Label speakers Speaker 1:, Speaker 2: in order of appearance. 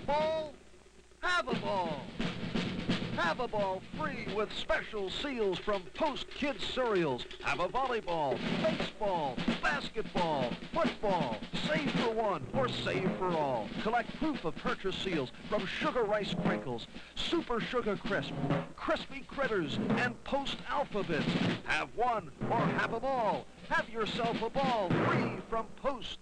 Speaker 1: ball? Have a ball. Have a ball free with special seals from Post Kids Cereals. Have a volleyball, baseball, basketball, football, save for one or save for all. Collect proof of purchase seals from Sugar Rice Krinkles, Super Sugar Crisp, Crispy Critters, and Post Alpha-Bits. Have one or have a ball. Have yourself a ball free from Post.